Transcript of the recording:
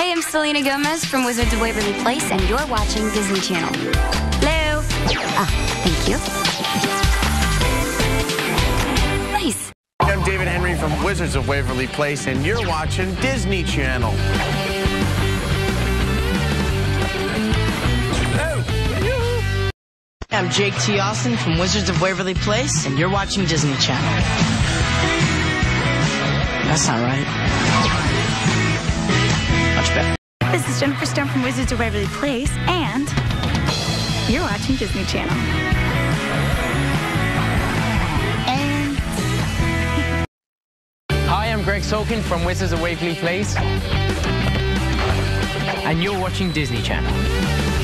Hey, I'm Selena Gomez from Wizards of Waverly Place, and you're watching Disney Channel. Hello. Ah, thank you. Nice. I'm David Henrie from Wizards of Waverly Place, and you're watching Disney Channel. I'm Jake T. Austin from Wizards of Waverly Place, and you're watching Disney Channel. That's not right. This is Jennifer Stone from Wizards of Waverly Place, and you're watching Disney Channel. And Hi, I'm Gregg Sulkin from Wizards of Waverly Place. And you're watching Disney Channel.